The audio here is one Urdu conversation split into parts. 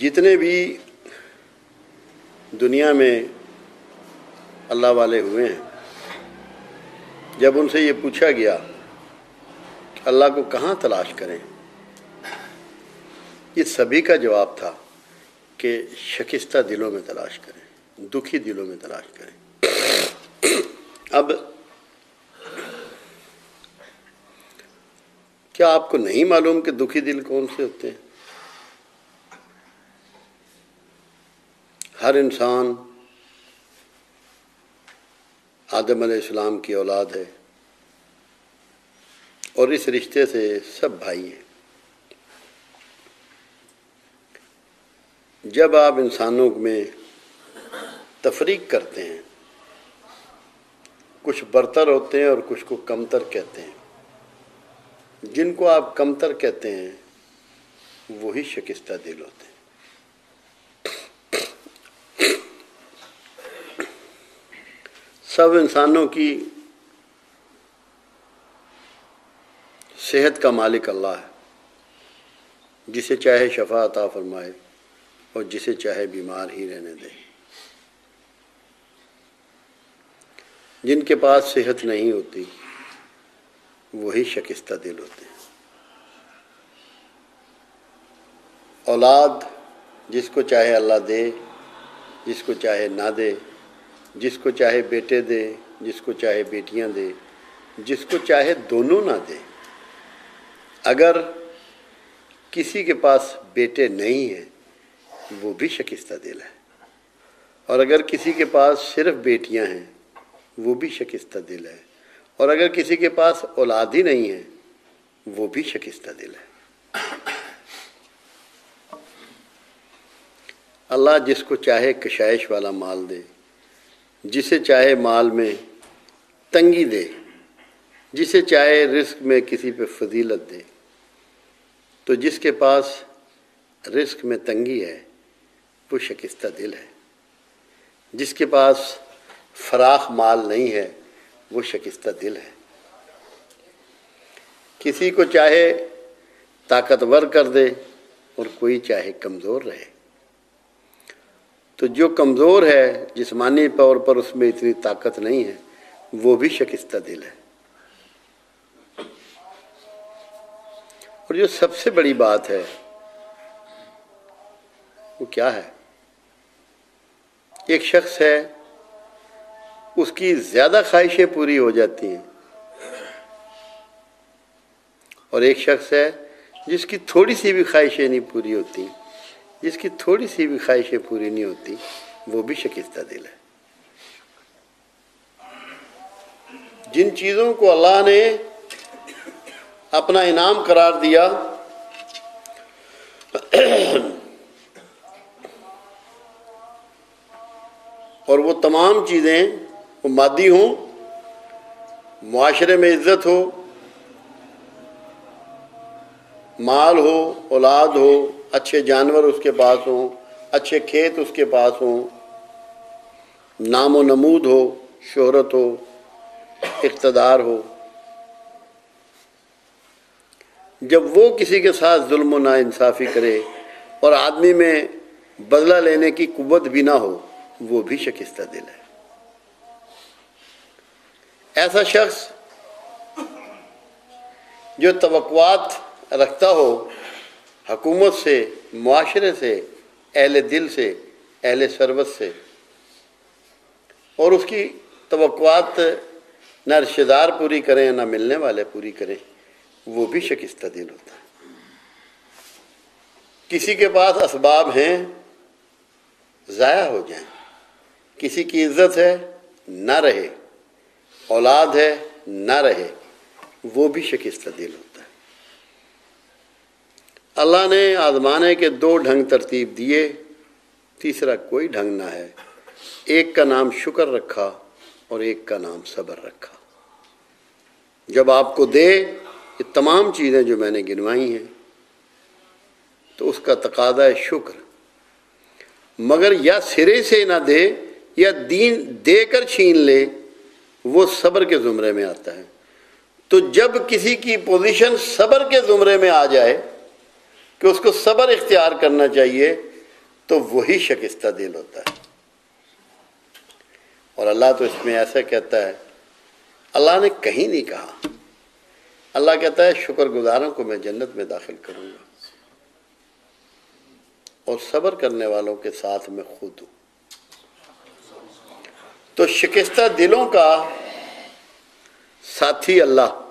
جتنے بھی دنیا میں اللہ والے ہوئے ہیں، جب ان سے یہ پوچھا گیا کہ اللہ کو کہاں تلاش کریں، یہ سبھی کا جواب تھا کہ شکستہ دلوں میں تلاش کریں، دکھی دلوں میں تلاش کریں۔ اب کیا آپ کو نہیں معلوم کہ دکھی دل کون سے ہوتے ہیں؟ ہر انسان آدم علیہ السلام کی اولاد ہے اور اس رشتے سے سب بھائی ہیں۔ جب آپ انسانوں میں تفریق کرتے ہیں، کچھ برتر ہوتے ہیں اور کچھ کو کمتر کہتے ہیں۔ جن کو آپ کمتر کہتے ہیں، وہی شکستہ دل ہوتے ہیں۔ سب انسانوں کی صحت کا مالک اللہ ہے۔ جسے چاہے شفا عطا فرمائے اور جسے چاہے بیمار ہی رہنے دے۔ جن کے پاس صحت نہیں ہوتی، وہی شکستہ دل ہوتے ہیں۔ اولاد جس کو چاہے اللہ دے، جس کو چاہے نہ دے جس کو چاہے بیٹے دے، جس کو چاہے بیٹیاں دے، جس کو چاہے دونوں نہ دے۔ اگر کسی کے پاس بیٹے نہیں ہیں، وہ بھی شکستہ دل ہے۔ اور اگر کسی کے پاس صرف بیٹیاں ہیں، وہ بھی شکستہ دل ہے۔ اور اگر کسی کے پاس اولاد ہی نہیں ہے وہ بھی شکستہ دل ہے۔ اللہ جس کو چاہے کشائش والا مال دے جسے چاہے مال میں تنگی دے، جسے چاہے رزق میں کسی پہ فضیلت دے۔ تو جس کے پاس رزق میں تنگی ہے، وہ شکستہ دل ہے۔ جس کے پاس فراخ مال نہیں ہے، وہ شکستہ دل ہے۔ کسی کو چاہے طاقتور کر دے اور کوئی چاہے کمزور رہے۔ تو جو کمزور ہے جسمانی طور پر اس میں اتنی طاقت نہیں ہے، وہ بھی شکستہ دل ہے۔ اور جو سب سے بڑی بات ہے، وہ کیا ہے؟ ایک شخص ہے، اس کی زیادہ خواہشیں پوری ہو جاتی ہیں۔ اور ایک شخص ہے، جس کی تھوڑی سی بھی خواہشیں نہیں پوری ہوتی۔ جس کی تھوڑی سی بھی خواہشیں پوری نہیں ہوتی، وہ بھی شکستہ دل ہے۔ جن چیزوں کو اللہ نے اپنا انعام قرار دیا، اور وہ تمام چیزیں، وہ مادی ہوں، معاشرے میں عزت ہو، مال ہو، اولاد ہو اچھے جانور اس کے پاس ہوں، اچھے کھیت اس کے پاس ہوں، نام و نمود ہو، شہرت ہو، اقتدار ہو۔ جب وہ کسی کے ساتھ ظلم و نا انصافی کرے اور آدمی میں بدلہ لینے کی قوت بھی نہ ہو، وہ بھی شکستہ دل ہے۔ ایسا شخص جو توقعات رکھتا ہو حکومت سے، معاشرے سے، اہل دل سے، اہل سروت سے۔ اور اس کی توقعات نہ رشتے دار پوری کریں، نہ ملنے والے پوری کریں، وہ بھی شکستہ دل ہوتا ہے۔ کسی کے پاس اسباب ہیں، ضائع ہو جائیں۔ کسی کی عزت ہے، نہ رہے۔ اولاد ہے، نہ رہے۔ وہ بھی شکستہ دل ہوتا ہے۔ اللہ نے آزمانے کے دو ڈھنگ ترتیب دیے، تیسرا کوئی ڈھنگ نہ ہے۔ ایک کا نام شکر رکھا اور ایک کا نام صبر رکھا۔ جب آپ کو دے، یہ تمام چیزیں جو میں نے گنوائی ہیں، تو اس کا تقاضا ہے شکر۔ مگر یا سرے سے نہ دے، یا دین دے کر چھین لے، وہ صبر کے زمرے میں آتا ہے۔ تو جب کسی کی پوزیشن صبر کے زمرے میں آ جائے کہ اس کو صبر اختیار کرنا چاہیے، تو وہی شکستہ دل ہوتا ہے۔ اور اللہ تو اس میں ایسا کہتا ہے، اللہ نے کہیں نہیں کہا۔ اللہ کہتا ہے، شکر گزاروں کو میں جنت میں داخل کروں گا۔ اور صبر کرنے والوں کے ساتھ میں خود ہوں۔ تو شکستہ دلوں کا ساتھی اللہ۔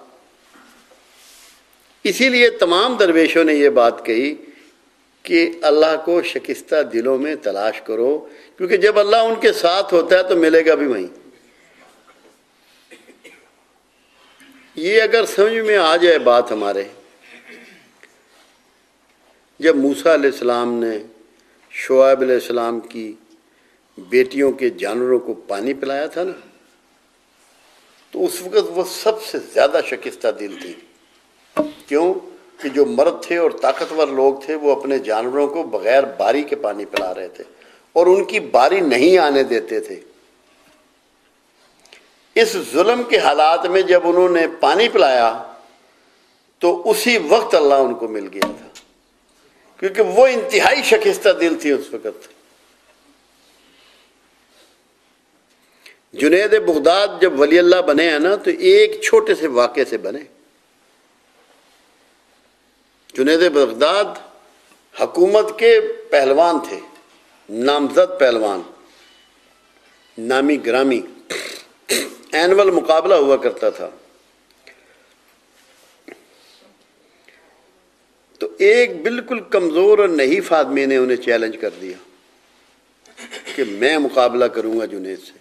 اسی لیے تمام درویشوں نے یہ بات کہی کہ اللہ کو شکستہ دلوں میں تلاش کرو، کیونکہ جب اللہ ان کے ساتھ ہوتا ہے تو ملے گا بھی وہیں۔ یہ اگر سمجھ میں آ جائے بات ہمارے، جب موسیٰ علیہ السلام نے شعیب علیہ السلام کی بیٹیوں کے جانوروں کو پانی پلایا تھا نا، تو اس وقت وہ سب سے زیادہ شکستہ دل تھی۔ کیوں کہ جو مرد تھے اور طاقتور لوگ تھے وہ اپنے جانوروں کو بغیر باری کے پانی پلا رہے تھے اور ان کی باری نہیں آنے دیتے تھے۔ اس ظلم کے حالات میں جب انہوں نے پانی پلایا تو اسی وقت اللہ ان کو مل گیا تھا۔ کیونکہ وہ انتہائی شکستہ دل تھی اس وقت۔ جنید بغداد جب ولی اللہ بنے ہیں نا تو ایک چھوٹے سے واقعے سے بنے۔ جنید بغداد حکومت کے پہلوان تھے، نامزد پہلوان، نامی گرامی، اینول مقابلہ ہوا کرتا تھا۔ تو ایک بالکل کمزور اور نہیں آدمی نے انہیں چیلنج کر دیا کہ میں مقابلہ کروں گا جنید سے۔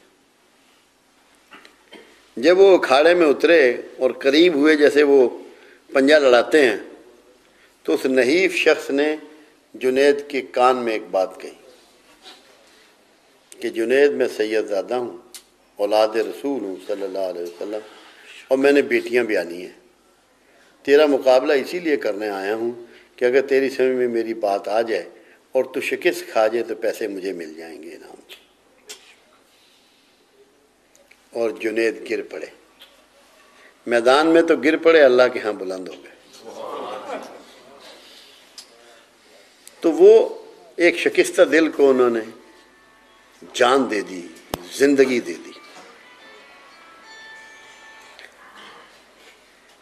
جب وہ اکھاڑے میں اترے اور قریب ہوئے جیسے وہ پنجہ لڑاتے ہیں تو اس نحیف شخص نے جنید کے کان میں ایک بات کہی کہ جنید میں سید زادہ ہوں، اولاد رسول ہوں صلی اللہ علیہ وسلم، اور میں نے بیٹیاں بھی آنی ہیں۔ تیرا مقابلہ اسی لیے کرنے آیا ہوں کہ اگر تیری سمجھ میں میری بات آ جائے اور تو شکست کھا جائے تو پیسے مجھے مل جائیں گے انعام اور جنید گر پڑے۔ میدان میں تو گر پڑے، اللہ کے ہاں بلند ہو گئے۔ وہ ایک شکستہ دل کو انہوں نے جان دے دی، زندگی دے دی۔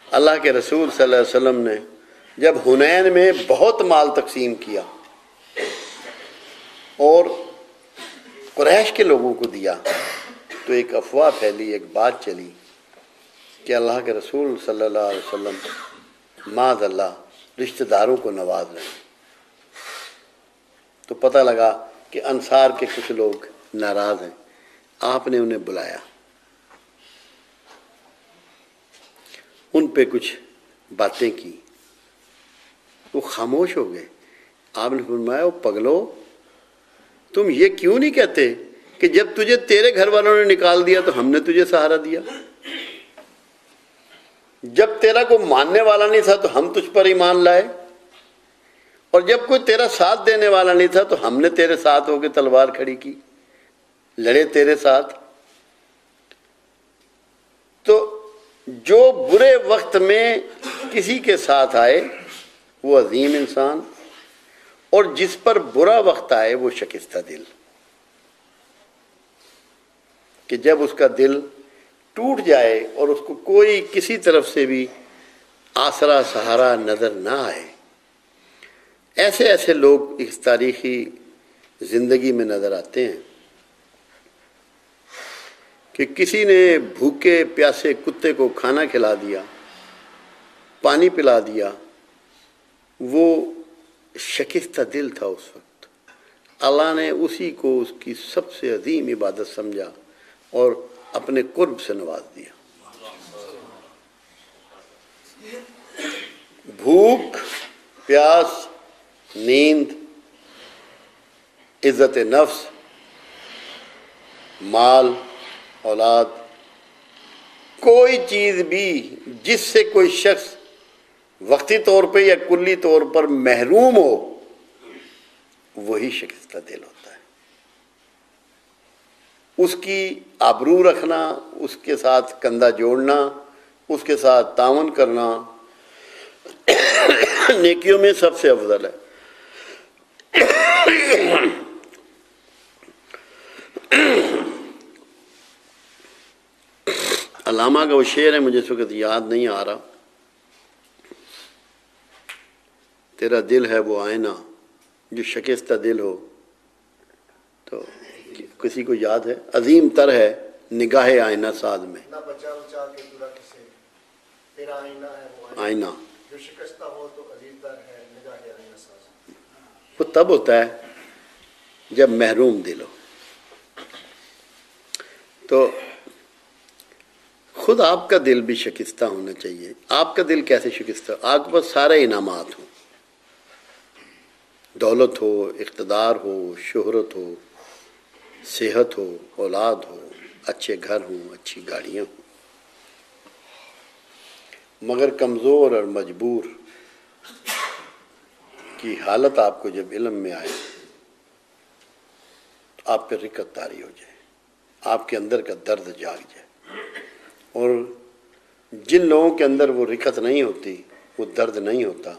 اللہ کے رسول صلی اللہ علیہ وسلم نے جب ہنین میں بہت مال تقسیم کیا اور قریش کے لوگوں کو دیا، تو ایک افواہ پھیلی، ایک بات چلی کہ اللہ کے رسول صلی اللہ علیہ وسلم ماض اللہ، رشتہ داروں کو نواز رہے تو پتہ لگا کہ انصار کے کچھ لوگ ناراض ہیں۔ آپ نے انہیں بلایا۔ ان پہ کچھ باتیں کی۔ وہ خاموش ہو گئے۔ آپ نے فرمایا، وہ پگلو تم یہ کیوں نہیں کہتے کہ جب تجھے تیرے گھر والوں نے نکال دیا تو ہم نے تجھے سہارا دیا؟ جب تیرا کوئی ماننے والا نہیں تھا تو ہم تجھ پر ایمان لائے۔ اور جب کوئی تیرا ساتھ دینے والا نہیں تھا تو ہم نے تیرے ساتھ ہو کے تلوار کھڑی کی، لڑے تیرے ساتھ۔ تو جو برے وقت میں کسی کے ساتھ آئے، وہ عظیم انسان، اور جس پر برا وقت آئے، وہ شکستہ دل۔ کہ جب اس کا دل ٹوٹ جائے اور اس کو کوئی کسی طرف سے بھی آسرا سہارا نظر نہ آئے ایسے ایسے لوگ اس تاریخی زندگی میں نظر آتے ہیں کہ کسی نے بھوکے پیاسے کتے کو کھانا کھلا دیا، پانی پلا دیا، وہ شکستہ دل تھا اس وقت۔ اللہ نے اسی کو اس کی سب سے عظیم عبادت سمجھا اور اپنے قرب سے نواز دیا۔ بھوک، پیاس نیند، عزت نفس، مال، اولاد، کوئی چیز بھی جس سے کوئی شخص وقتی طور پہ یا کلی طور پر محروم ہو، وہی شکستہ دل ہوتا ہے۔ اس کی آبرو رکھنا، اس کے ساتھ کندھا جوڑنا، اس کے ساتھ تعاون کرنا نیکیوں میں سب سے افضل ہے۔ علامہ کا وہ شعر ہے مجھے اس وقت یاد نہیں آ رہا۔ تیرا دل ہے وہ آئینہ جو شکستہ دل ہو۔ تو کسی کو یاد ہے؟ عظیم تر ہے نگاہ آئینہ ساز میں۔ آئینہ وہ تب ہوتا ہے جب محروم دل ہو۔ تو خود آپ کا دل بھی شکستہ ہونا چاہیے۔ آپ کا دل کیسے شکستہ آپ کے پاس سارے انعامات ہوں۔ دولت ہو، اقتدار ہو، شہرت ہو، صحت ہو، اولاد ہو، اچھے گھر ہوں، اچھی گاڑیاں ہوں۔ مگر کمزور اور مجبور کی حالت آپ کو جب علم میں آئے، تو آپ پہ رکت تاری ہو جائے، آپ کے اندر کا درد جاگ جائے۔ اور جن لوگوں کے اندر وہ رکت نہیں ہوتی، وہ درد نہیں ہوتا،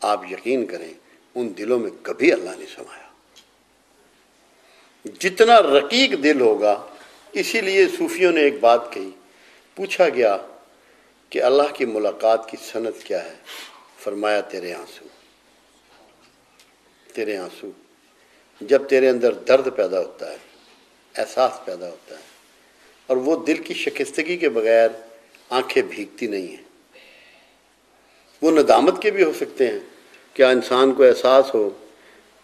آپ یقین کریں ان دلوں میں کبھی اللہ نے سمایا۔ جتنا رقیق دل ہوگا، اسی لیے صوفیوں نے ایک بات کہی، پوچھا گیا کہ اللہ کی ملاقات کی صنعت کیا ہے؟ فرمایا تیرے آنسو۔ تیرے آنسو، جب تیرے اندر درد پیدا ہوتا ہے، احساس پیدا ہوتا ہے، اور وہ دل کی شکستگی کے بغیر آنکھیں بھیگتی نہیں ہیں۔ وہ ندامت کے بھی ہو سکتے ہیں کیا انسان کو احساس ہو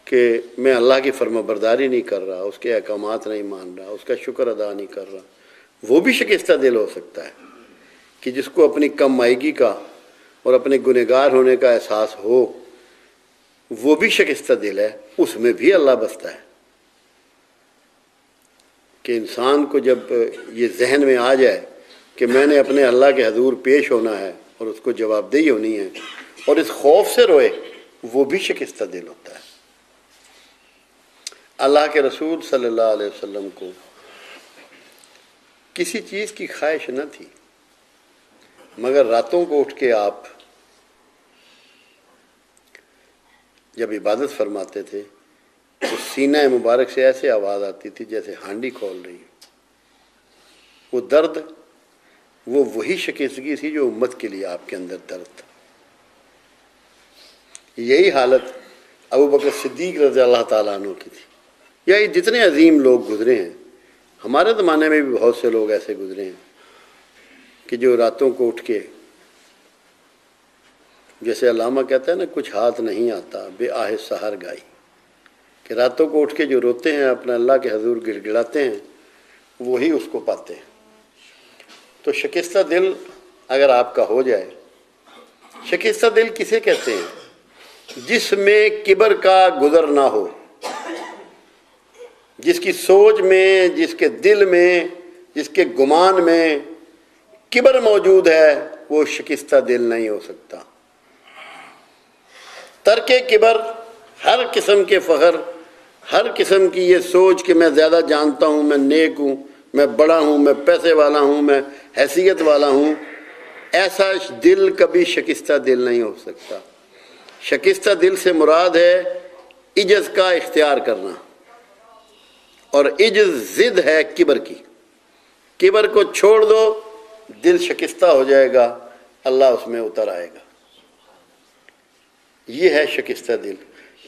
کہ میں اللہ کی فرما برداری نہیں کر رہا، اس کے احکامات نہیں مان رہا، اس کا شکر ادا نہیں کر رہا۔ وہ بھی شکستہ دل ہو سکتا ہے کہ جس کو اپنی کم مائیگی کا اور اپنے گنہگار ہونے کا احساس ہو۔ وہ بھی شکستہ دل ہے، اس میں بھی اللہ بستا ہے۔ کہ انسان کو جب یہ ذہن میں آ جائے کہ میں نے اپنے اللہ کے حضور پیش ہونا ہے اور اس کو جواب دہی ہونی ہے اور اس خوف سے روئے، وہ بھی شکستہ دل ہوتا ہے۔ اللہ کے رسول صلی اللہ علیہ وسلم کو کسی چیز کی خواہش نہ تھی، مگر راتوں کو اٹھ کے آپ جب عبادت فرماتے تھے تو سینہ مبارک سے ایسے آواز آتی تھی جیسے ہانڈی کھول رہی وہ درد، وہ وہی شکستگی تھی جو امت کے لیے آپ کے اندر درد تھا۔ یہی حالت ابو بکر صدیق رضی اللہ تعالیٰ عنہ کی تھی۔ یا یہ جتنے عظیم لوگ گزرے ہیں، ہمارے زمانے میں بھی بہت سے لوگ ایسے گزرے ہیں کہ جو راتوں کو اٹھ کے جیسے علامہ کہتا ہے نا، کچھ ہاتھ نہیں آتا، بے آہ سہر گائی۔ کہ راتوں کو اٹھ کے جو روتے ہیں اپنا اللہ کے حضور گڑ گڑاتے ہیں، وہی اس کو پاتے ہیں۔ تو شکستہ دل اگر آپ کا ہو جائے، شکستہ دل کسے کہتے ہیں؟ جس میں کبر کا گزر نہ ہو، جس کی سوچ میں، جس کے دل میں، جس کے گمان میں کبر موجود ہے، وہ شکستہ دل نہیں ہو سکتا۔ ترک کبر، ہر قسم کے فخر، ہر قسم کی یہ سوچ کہ میں زیادہ جانتا ہوں، میں نیک ہوں، میں بڑا ہوں، میں پیسے والا ہوں، میں حیثیت والا ہوں، ایسا دل کبھی شکستہ دل نہیں ہو سکتا۔ شکستہ دل سے مراد ہے عجز کا اختیار کرنا۔ اور عجز ضد ہے کبر کی۔ کبر کو چھوڑ دو، دل شکستہ ہو جائے گا، اللہ اس میں اتر آئے گا۔ یہ ہے شکستہ دل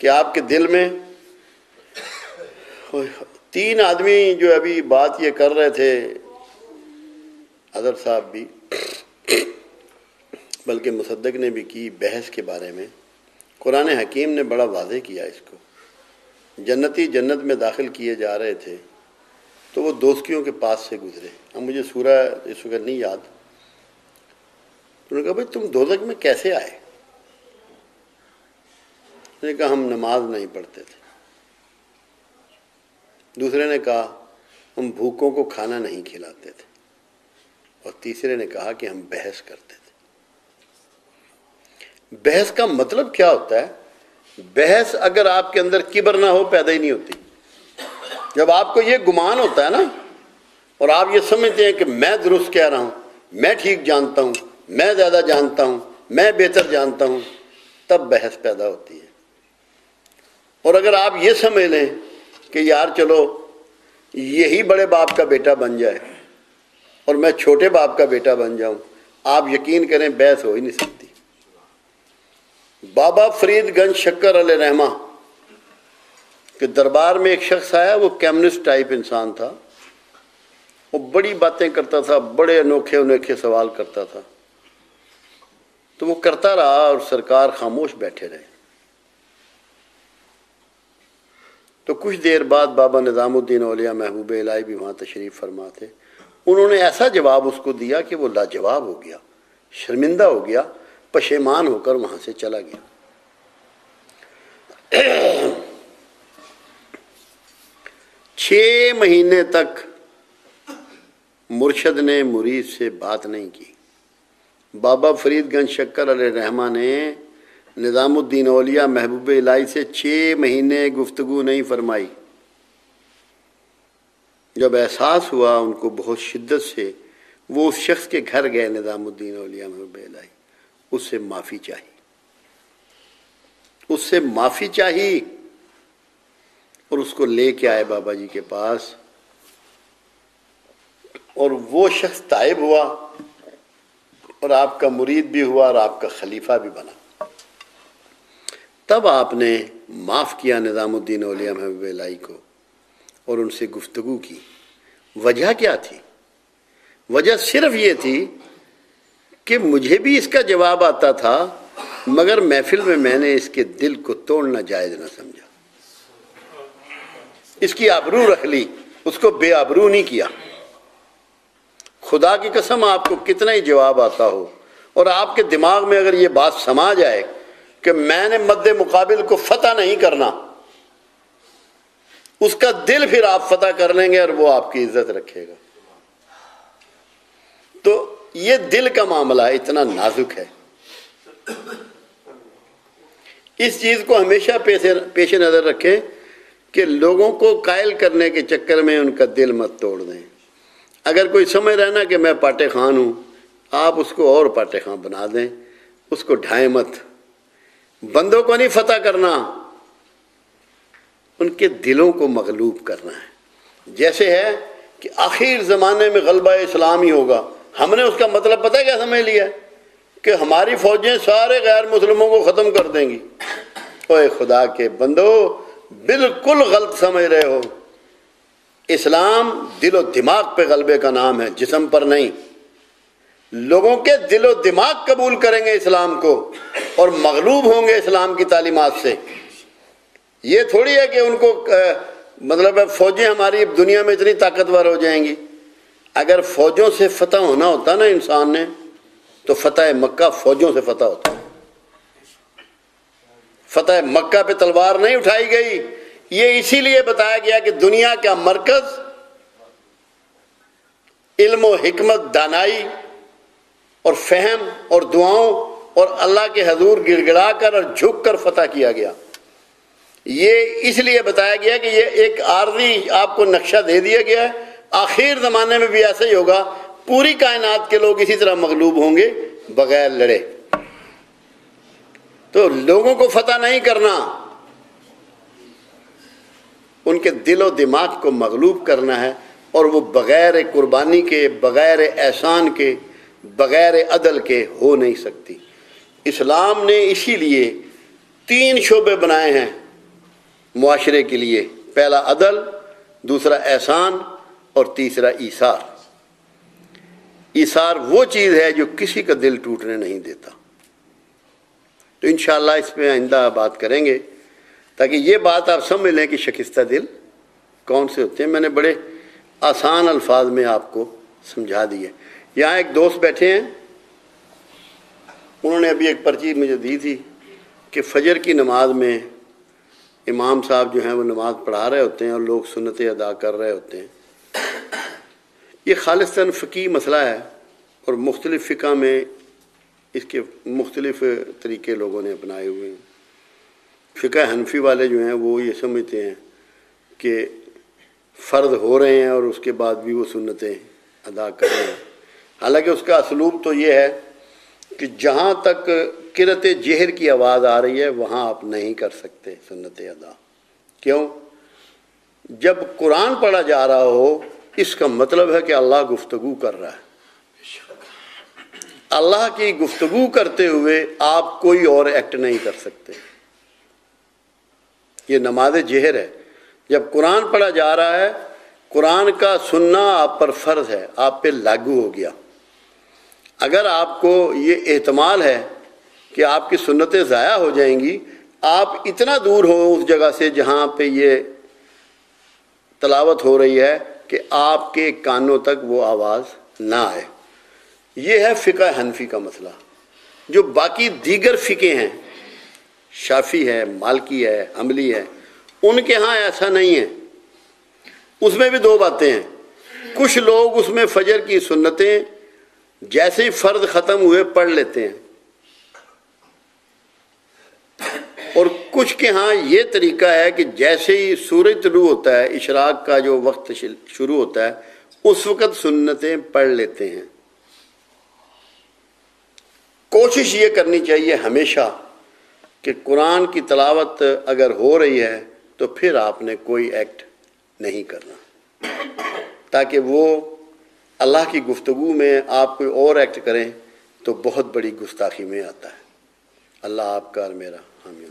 کہ آپ کے دل میں تین آدمی جو ابھی بات یہ کر رہے تھے اظہر صاحب بھی، بلکہ مصدق نے بھی کی بحث کے بارے میں۔ قرآن حکیم نے بڑا واضح کیا اس کو۔ جنتی جنت میں داخل کیے جا رہے تھے تو وہ دوستیوں کے پاس سے گزرے۔ اب مجھے سورہ اس وقت نہیں یاد۔ انہوں نے کہا، بھائی تم دوزک میں کیسے آئے؟ نے کہا ہم نماز نہیں پڑھتے تھے۔ دوسرے نے کہا ہم بھوکوں کو کھانا نہیں کھلاتے تھے۔ اور تیسرے نے کہا کہ ہم بحث کرتے تھے۔ بحث کا مطلب کیا ہوتا ہے؟ بحث اگر آپ کے اندر کبر نہ ہو، پیدا ہی نہیں ہوتی۔ جب آپ کو یہ گمان ہوتا ہے نا، اور آپ یہ سمجھتے ہیں کہ میں درست کہہ رہا ہوں، میں ٹھیک جانتا ہوں، میں زیادہ جانتا ہوں، میں بہتر جانتا ہوں، تب بحث پیدا ہوتی ہے۔ اور اگر آپ یہ سمجھ لیں کہ یار چلو، یہی بڑے باپ کا بیٹا بن جائے اور میں چھوٹے باپ کا بیٹا بن جاؤں، آپ یقین کریں بحث ہو ہی نہیں سکتی۔ بابا فرید گنج شکر علیہ رحمہ، کہ دربار میں ایک شخص آیا، وہ کیمنسٹ ٹائپ انسان تھا۔ وہ بڑی باتیں کرتا تھا، بڑے انوکھے انوکھے سوال کرتا تھا۔ تو وہ کرتا رہا اور سرکار خاموش بیٹھے رہے۔ تو کچھ دیر بعد بابا نظام الدین اولیاء محبوب الہی بھی وہاں تشریف فرما تھے انہوں نے ایسا جواب اس کو دیا کہ وہ لاجواب ہو گیا، شرمندہ ہو گیا، پشیمان ہو کر وہاں سے چلا گیا۔ چھ مہینے تک مرشد نے مرید سے بات نہیں کی۔ بابا فرید گنج شکر علیہ رحمٰ نے نظام الدین اولیاء محبوب الہی سے چھ مہینے گفتگو نہیں فرمائی۔ جب احساس ہوا ان کو بہت شدت سے، وہ اس شخص کے گھر گئے نظام الدین اولیاء محبوب الہی۔ اس سے معافی چاہی۔ اس سے معافی چاہی۔ اور اس کو لے کے آئے بابا جی کے پاس۔ اور وہ شخص طائب ہوا۔ اور آپ کا مرید بھی ہوا اور آپ کا خلیفہ بھی بنا۔ تب آپ نے معاف کیا نظام الدین اولیاء محبوب الہی کو اور ان سے گفتگو کی۔ وجہ کیا تھی؟ وجہ صرف یہ تھی کہ مجھے بھی اس کا جواب آتا تھا، مگر محفل میں میں نے اس کے دل کو توڑنا جائز نہ سمجھا۔ اس کی آبرو رکھ لی، اس کو بے آبرو نہیں کیا۔ خدا کی قسم آپ کو کتنا ہی جواب آتا ہو اور آپ کے دماغ میں اگر یہ بات سما جائے کہ میں نے مد مقابل کو فتح نہیں کرنا۔ اس کا دل پھر آپ فتح کر لیں گے اور وہ آپ کی عزت رکھے گا۔ تو یہ دل کا معاملہ اتنا نازک ہے۔ اس چیز کو ہمیشہ پیش نظر رکھیں کہ لوگوں کو قائل کرنے کے چکر میں ان کا دل مت توڑ دیں۔ اگر کوئی سمجھ رہا نا کہ میں پاٹے خان ہوں، آپ اس کو اور پاٹے خان بنا دیں، اس کو ڈھائیں مت۔ بندوں کو نہیں فتح کرنا، ان کے دلوں کو مغلوب کرنا ہے۔ جیسے ہے کہ آخر زمانے میں غلبہ اسلام ہی ہوگا۔ ہم نے اس کا مطلب پتہ کیا سمجھ لیا؟ کہ ہماری فوجیں سارے غیر مسلموں کو ختم کر دیں گی۔ اوے خدا کے بندو، بالکل غلط سمجھ رہے ہو۔ اسلام دل و دماغ پہ غلبے کا نام ہے، جسم پر نہیں۔ لوگوں کے دل و دماغ قبول کریں گے اسلام کو اور مغلوب ہوں گے اسلام کی تعلیمات سے۔ یہ تھوڑی ہے کہ ان کو مطلب فوجیں ہماری دنیا میں اتنی طاقتور ہو جائیں گی۔ اگر فوجوں سے فتح ہونا ہوتا نا انسان نے، تو فتح مکہ فوجوں سے فتح ہوتا۔ فتح مکہ پہ تلوار نہیں اٹھائی گئی۔ یہ اسی لیے بتایا گیا کہ دنیا کا مرکز علم و حکمت دانائی اور فہم اور دعاؤں اور اللہ کے حضور گڑ گڑا کر اور جھک کر فتح کیا گیا۔ یہ اس لیے بتایا گیا کہ یہ ایک عارضی آپ کو نقشہ دے دیا گیا ہے۔ آخر زمانے میں بھی ایسا ہی ہوگا۔ پوری کائنات کے لوگ اسی طرح مغلوب ہوں گے، بغیر لڑے۔ تو لوگوں کو فتح نہیں کرنا، ان کے دل و دماغ کو مغلوب کرنا ہے اور وہ بغیر قربانی کے، بغیر احسان کے بغیر عدل کے ہو نہیں سکتی۔ اسلام نے اسی لیے تین شعبے بنائے ہیں معاشرے کے لیے۔ پہلا عدل، دوسرا احسان اور تیسرا ایثار۔ ایثار وہ چیز ہے جو کسی کا دل ٹوٹنے نہیں دیتا۔ تو انشاءاللہ اس پہ آئندہ بات کریں گے تاکہ یہ بات آپ سمجھ لیں کہ شکستہ دل کون سے ہوتے ہیں۔ میں نے بڑے آسان الفاظ میں آپ کو سمجھا دی ہے یہاں ایک دوست بیٹھے ہیں۔ انہوں نے ابھی ایک پرچی مجھے دی تھی کہ فجر کی نماز میں امام صاحب جو ہیں وہ نماز پڑھا رہے ہوتے ہیں اور لوگ سنتیں ادا کر رہے ہوتے ہیں۔ یہ خالصاً فقی مسئلہ ہے اور مختلف فقہ میں اس کے مختلف طریقے لوگوں نے اپنائے ہوئے ہیں۔ فقہ حنفی والے جو ہیں وہ یہ سمجھتے ہیں کہ فرض ہو رہے ہیں اور اس کے بعد بھی وہ سنتیں ادا کر رہے ہیں۔ حالانکہ اس کا اسلوب تو یہ ہے کہ جہاں تک کرت جہر کی آواز آ رہی ہے، وہاں آپ نہیں کر سکتے سنت ادا۔ کیوں؟ جب قرآن پڑھا جا رہا ہو، اس کا مطلب ہے کہ اللہ گفتگو کر رہا ہے۔ اللہ کی گفتگو کرتے ہوئے آپ کوئی اور ایکٹ نہیں کر سکتے۔ یہ نماز جہر ہے۔ جب قرآن پڑھا جا رہا ہے، قرآن کا سننا آپ پر فرض ہے، آپ پہ لاگو ہو گیا۔ اگر آپ کو یہ احتمال ہے کہ آپ کی سنتیں ضائع ہو جائیں گی، آپ اتنا دور ہو اس جگہ سے جہاں پہ یہ تلاوت ہو رہی ہے کہ آپ کے کانوں تک وہ آواز نہ آئے۔ یہ ہے فقہ حنفی کا مسئلہ۔ جو باقی دیگر فقے ہیں شافی ہے، مالکی ہے عملی ہے، ان کے ہاں ایسا نہیں ہے۔ اس میں بھی دو باتیں ہیں۔ کچھ لوگ اس میں فجر کی سنتیں جیسے ہی فرض ختم ہوئے پڑھ لیتے ہیں۔ اور کچھ کے ہاں یہ طریقہ ہے کہ جیسے ہی سورج طلوع ہوتا ہے، اشراق کا جو وقت شروع ہوتا ہے، اس وقت سنتیں پڑھ لیتے ہیں۔ کوشش یہ کرنی چاہیے ہمیشہ کہ قرآن کی تلاوت اگر ہو رہی ہے تو پھر آپ نے کوئی ایکٹ نہیں کرنا۔ تاکہ وہ اللہ کی گفتگو میں آپ کوئی اور ایکٹ کریں تو بہت بڑی گستاخی میں آتا ہے۔ اللہ آپ کا اور میرا حامی